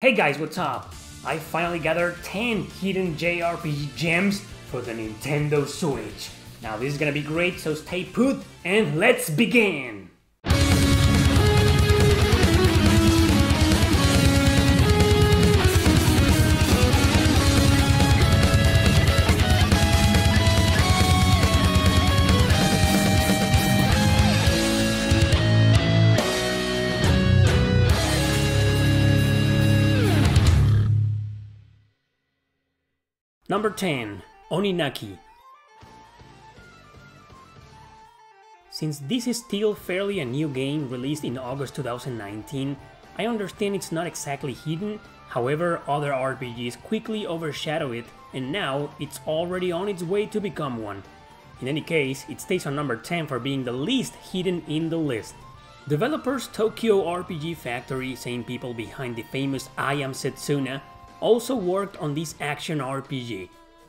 Hey guys, what's up? I finally gathered 10 hidden JRPG gems for the Nintendo Switch. Now this is gonna be great, so stay put and let's begin! Number 10 Oninaki. Since this is still fairly a new game released in August 2019, I understand it's not exactly hidden, however other RPGs quickly overshadow it and now it's already on its way to become one. In any case, it stays on number 10 for being the least hidden in the list. Developers Tokyo RPG Factory, same people behind the famous I Am Setsuna, also worked on this action RPG.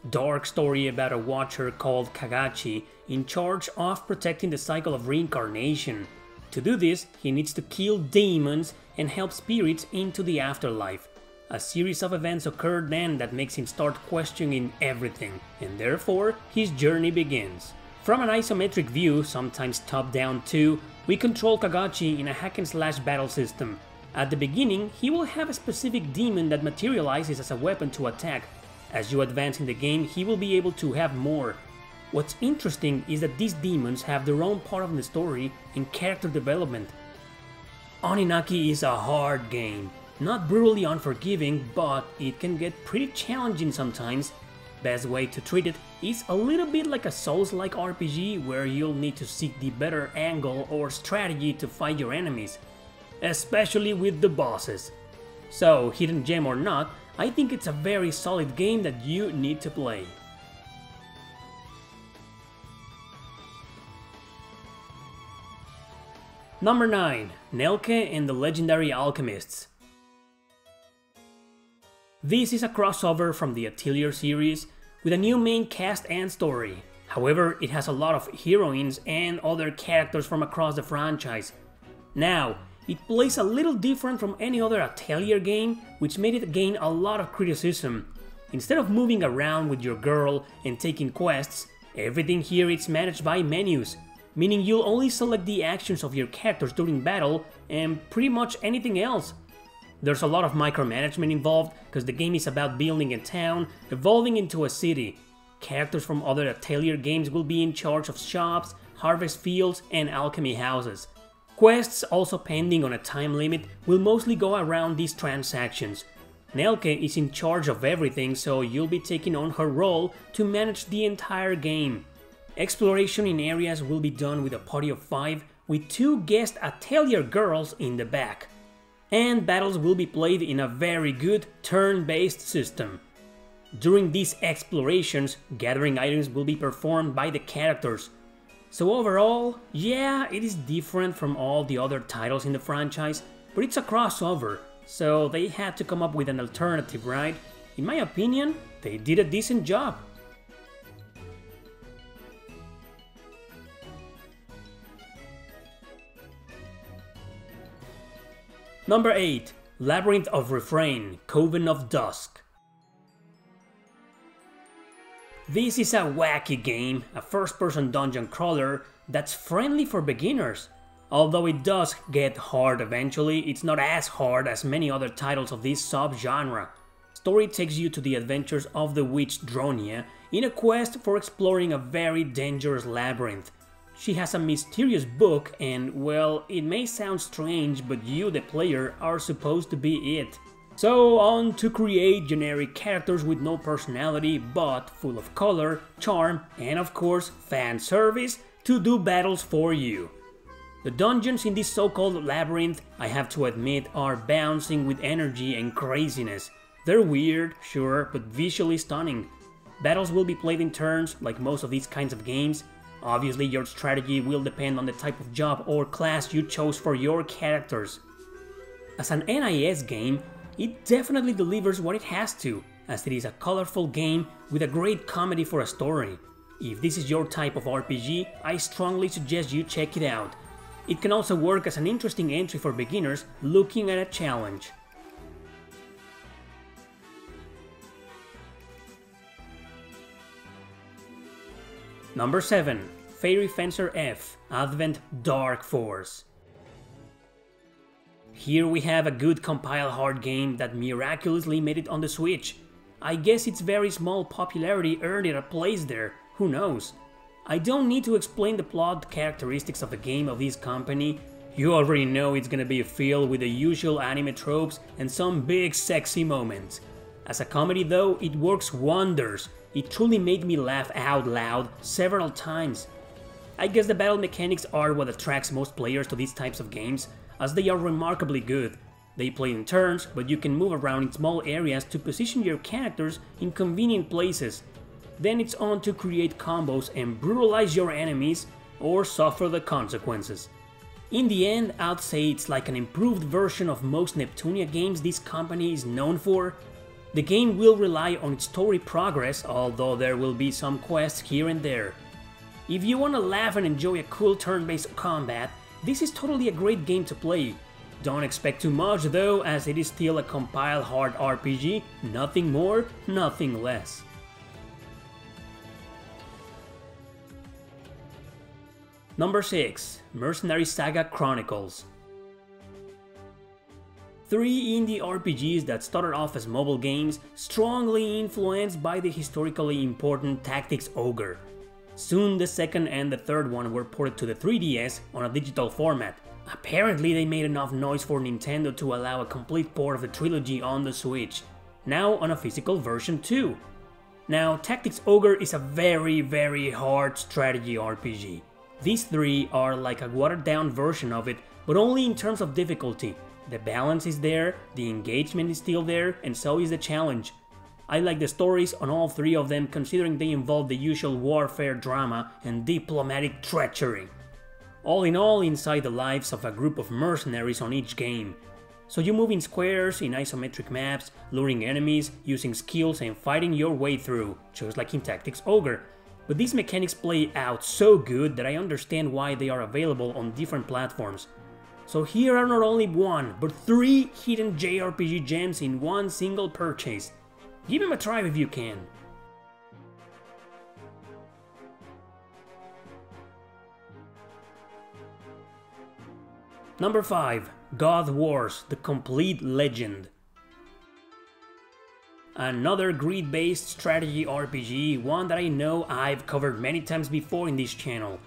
Dark story about a watcher called Kagachi in charge of protecting the cycle of reincarnation. To do this, he needs to kill demons and help spirits into the afterlife. A series of events occur then that makes him start questioning everything, and therefore his journey begins. From an isometric view, sometimes top down too, we control Kagachi in a hack and slash battle system, at the beginning, he will have a specific demon that materializes as a weapon to attack. As you advance in the game, he will be able to have more. What's interesting is that these demons have their own part of the story and character development. Oninaki is a hard game. Not brutally unforgiving, but it can get pretty challenging sometimes. Best way to treat it is a little bit like a Souls-like RPG where you'll need to seek the better angle or strategy to fight your enemies especially with the bosses. So, hidden gem or not, I think it's a very solid game that you need to play. Number 9. Nelke and the Legendary Alchemists. This is a crossover from the Atelier series with a new main cast and story. However, it has a lot of heroines and other characters from across the franchise. Now, it plays a little different from any other Atelier game, which made it gain a lot of criticism. Instead of moving around with your girl and taking quests, everything here is managed by menus, meaning you'll only select the actions of your characters during battle and pretty much anything else. There's a lot of micromanagement involved because the game is about building a town, evolving into a city. Characters from other Atelier games will be in charge of shops, harvest fields, and alchemy houses. Quests, also pending on a time limit, will mostly go around these transactions. Nelke is in charge of everything, so you'll be taking on her role to manage the entire game. Exploration in areas will be done with a party of 5, with two guest Atelier girls in the back. And battles will be played in a very good turn-based system. During these explorations, gathering items will be performed by the characters, so overall, yeah, it is different from all the other titles in the franchise, but it's a crossover, so they had to come up with an alternative, right? In my opinion, they did a decent job. Number 8. Labyrinth of Refrain, Coven of Dusk. This is a wacky game, a first-person dungeon crawler that's friendly for beginners. Although it does get hard eventually, it's not as hard as many other titles of this subgenre. Story takes you to the adventures of the witch Dronya in a quest for exploring a very dangerous labyrinth. She has a mysterious book and, well, it may sound strange, but you, the player, are supposed to be it. So on to create generic characters with no personality but full of color, charm and of course fan service to do battles for you. The dungeons in this so-called labyrinth, I have to admit, are bouncing with energy and craziness. They're weird, sure, but visually stunning. Battles will be played in turns, like most of these kinds of games. Obviously, your strategy will depend on the type of job or class you chose for your characters. As an NIS game, it definitely delivers what it has to, as it is a colorful game with a great comedy for a story. If this is your type of RPG, I strongly suggest you check it out. It can also work as an interesting entry for beginners looking at a challenge. Number 7. Fairy Fencer F Advent Dark Force here we have a good Compile Heart game that miraculously made it on the Switch. I guess its very small popularity earned it a place there, who knows. I don't need to explain the plot characteristics of a game of this company, you already know it's gonna be filled with the usual anime tropes and some big sexy moments. As a comedy though, it works wonders, it truly made me laugh out loud several times. I guess the battle mechanics are what attracts most players to these types of games, as they are remarkably good. They play in turns, but you can move around in small areas to position your characters in convenient places. Then it's on to create combos and brutalize your enemies, or suffer the consequences. In the end, I'd say it's like an improved version of most Neptunia games this company is known for. The game will rely on its story progress, although there will be some quests here and there. If you wanna laugh and enjoy a cool turn-based combat, this is totally a great game to play. Don't expect too much though, as it is still a Compile Heart RPG, nothing more, nothing less. Number 6. Mercenary Saga Chronicles Three indie RPGs that started off as mobile games, strongly influenced by the historically important Tactics Ogre. Soon the second and the third one were ported to the 3DS on a digital format. Apparently they made enough noise for Nintendo to allow a complete port of the trilogy on the Switch, now on a physical version too. Now, Tactics Ogre is a very very hard strategy RPG. These three are like a watered down version of it, but only in terms of difficulty. The balance is there, the engagement is still there, and so is the challenge. I like the stories on all three of them considering they involve the usual warfare drama and diplomatic treachery. All in all, inside the lives of a group of mercenaries on each game. So you move in squares, in isometric maps, luring enemies, using skills and fighting your way through, just like in Tactics Ogre. But these mechanics play out so good that I understand why they are available on different platforms. So here are not only one, but three hidden JRPG gems in one single purchase. Give him a try if you can. Number 5. God Wars, the complete legend. Another grid-based strategy RPG, one that I know I've covered many times before in this channel.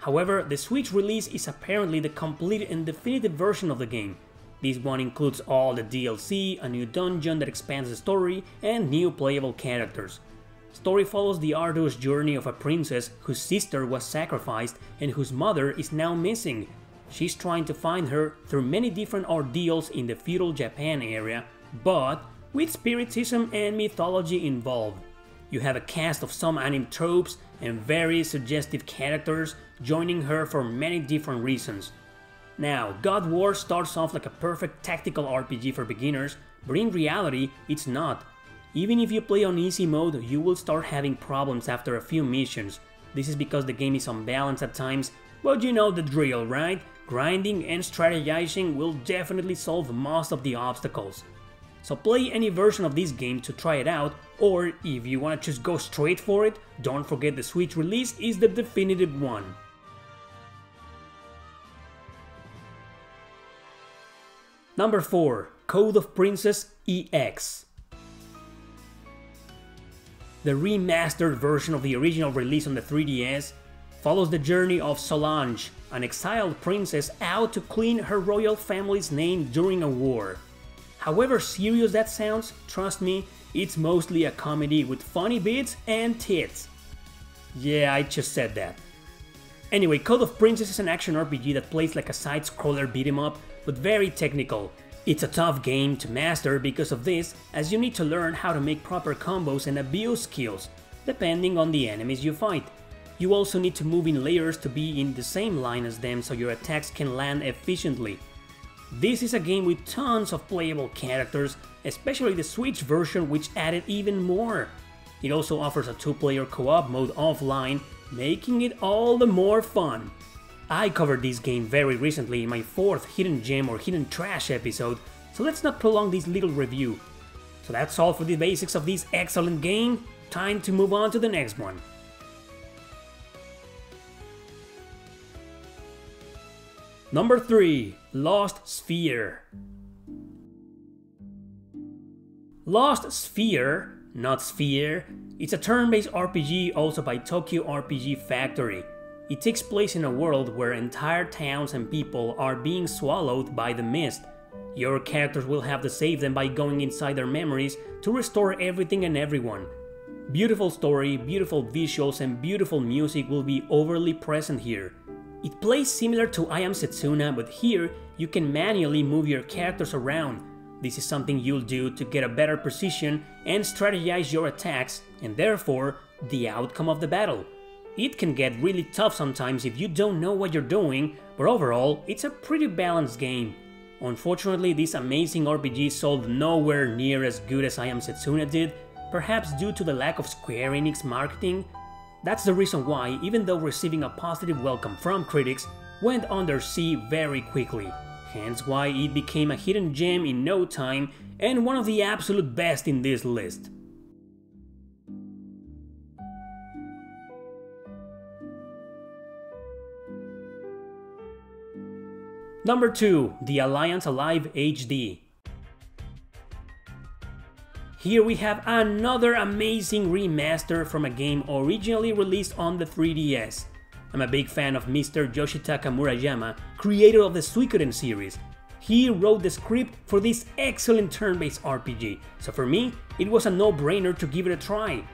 However, the Switch release is apparently the complete and definitive version of the game, this one includes all the DLC, a new dungeon that expands the story, and new playable characters. Story follows the arduous journey of a princess whose sister was sacrificed and whose mother is now missing. She's trying to find her through many different ordeals in the feudal Japan area, but with spiritism and mythology involved. You have a cast of some anime tropes and very suggestive characters joining her for many different reasons. Now, God War starts off like a perfect tactical RPG for beginners, but in reality, it's not. Even if you play on easy mode, you will start having problems after a few missions. This is because the game is unbalanced at times, but you know the drill, right? Grinding and strategizing will definitely solve most of the obstacles. So play any version of this game to try it out, or if you wanna just go straight for it, don't forget the Switch release is the definitive one. Number 4. Code of Princess EX The remastered version of the original release on the 3DS follows the journey of Solange, an exiled princess out to clean her royal family's name during a war. However serious that sounds, trust me, it's mostly a comedy with funny bits and tits. Yeah, I just said that. Anyway, Code of Princess is an action RPG that plays like a side-scroller beat 'em up but very technical. It's a tough game to master because of this, as you need to learn how to make proper combos and abuse skills, depending on the enemies you fight. You also need to move in layers to be in the same line as them so your attacks can land efficiently. This is a game with tons of playable characters, especially the Switch version which added even more. It also offers a two-player co-op mode offline, making it all the more fun. I covered this game very recently in my fourth Hidden Gem or Hidden Trash episode, so let's not prolong this little review. So that's all for the basics of this excellent game, time to move on to the next one. Number 3. Lost Sphear Lost Sphear, not Sphere, it's a turn-based RPG also by Tokyo RPG Factory. It takes place in a world where entire towns and people are being swallowed by the mist. Your characters will have to save them by going inside their memories to restore everything and everyone. Beautiful story, beautiful visuals, and beautiful music will be overly present here. It plays similar to I Am Setsuna, but here you can manually move your characters around. This is something you'll do to get a better precision and strategize your attacks, and therefore, the outcome of the battle. It can get really tough sometimes if you don't know what you're doing, but overall, it's a pretty balanced game. Unfortunately, this amazing RPG sold nowhere near as good as I Am Setsuna did, perhaps due to the lack of Square Enix marketing. That's the reason why, even though receiving a positive welcome from critics, went under sea very quickly. Hence why it became a hidden gem in no time and one of the absolute best in this list. Number 2. The Alliance Alive HD Here we have another amazing remaster from a game originally released on the 3DS. I'm a big fan of Mr. Yoshitaka Murayama, creator of the Suikoden series. He wrote the script for this excellent turn-based RPG, so for me, it was a no-brainer to give it a try.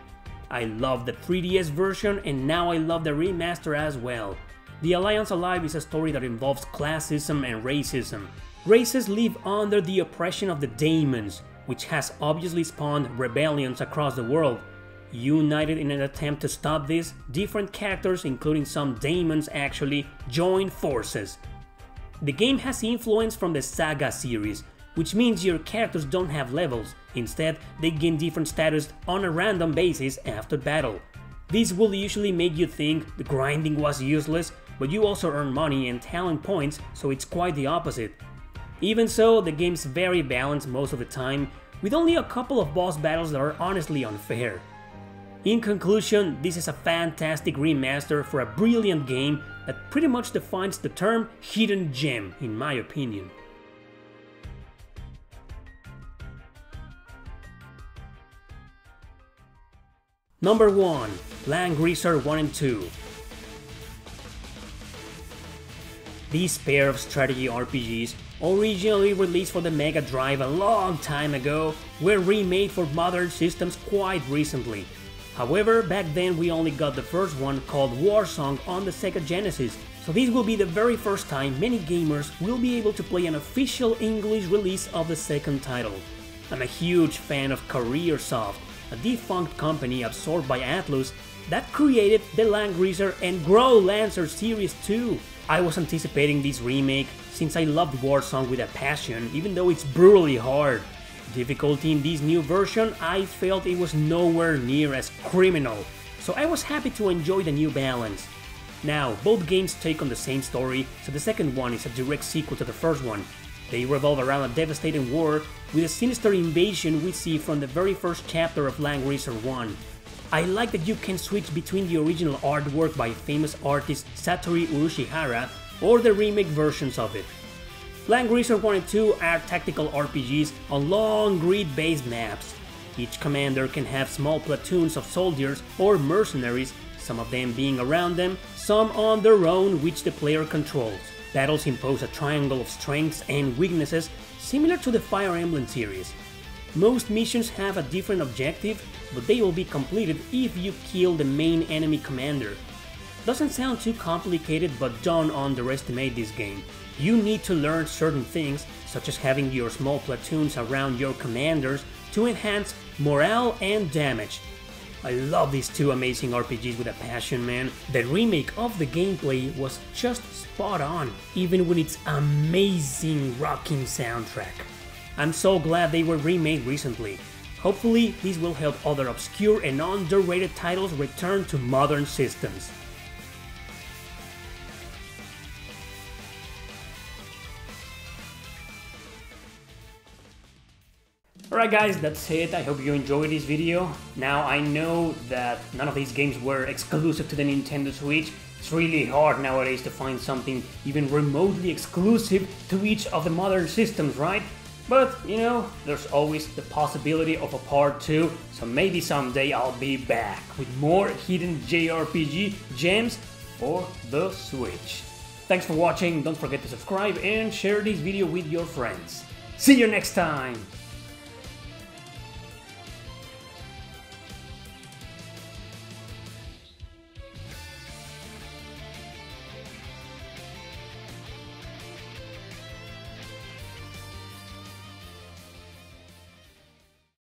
I love the 3DS version and now I love the remaster as well. The Alliance Alive is a story that involves classism and racism. Races live under the oppression of the Daemons, which has obviously spawned rebellions across the world. United in an attempt to stop this, different characters, including some Daemons actually, join forces. The game has influence from the Saga series, which means your characters don't have levels, instead they gain different status on a random basis after battle. This will usually make you think the grinding was useless but you also earn money and talent points, so it's quite the opposite. Even so, the game's very balanced most of the time, with only a couple of boss battles that are honestly unfair. In conclusion, this is a fantastic remaster for a brilliant game that pretty much defines the term hidden gem, in my opinion. Number 1. Langrisser 1 and 2 These pair of strategy RPGs, originally released for the Mega Drive a long time ago, were remade for modern systems quite recently. However, back then we only got the first one called Warsong on the Sega Genesis, so this will be the very first time many gamers will be able to play an official English release of the second title. I'm a huge fan of Careersoft, a defunct company absorbed by Atlus that created the Langrisser and Growlanser series too. I was anticipating this remake since I loved Warsong with a passion, even though it's brutally hard. Difficulty in this new version, I felt it was nowhere near as criminal, so I was happy to enjoy the new balance. Now, both games take on the same story, so the second one is a direct sequel to the first one. They revolve around a devastating war with a sinister invasion we see from the very first chapter of Langrisser 1. I like that you can switch between the original artwork by famous artist Satoru Urushihara or the remake versions of it. Langrisser 1 and 2 are tactical RPGs on long grid-based maps. Each commander can have small platoons of soldiers or mercenaries, some of them being around them, some on their own which the player controls. Battles impose a triangle of strengths and weaknesses similar to the Fire Emblem series. Most missions have a different objective, but they will be completed if you kill the main enemy commander. Doesn't sound too complicated, but don't underestimate this game. You need to learn certain things, such as having your small platoons around your commanders to enhance morale and damage. I love these two amazing RPGs with a passion, man. The remake of the gameplay was just spot on, even with its amazing rocking soundtrack. I'm so glad they were remade recently. Hopefully, these will help other obscure and underrated titles return to modern systems. Alright guys, that's it. I hope you enjoyed this video. Now I know that none of these games were exclusive to the Nintendo Switch, It's really hard nowadays to find something even remotely exclusive to each of the modern systems, right? But, you know, there's always the possibility of a part 2, so maybe someday I'll be back with more hidden JRPG gems for the Switch. Thanks for watching, don't forget to subscribe and share this video with your friends. See you next time!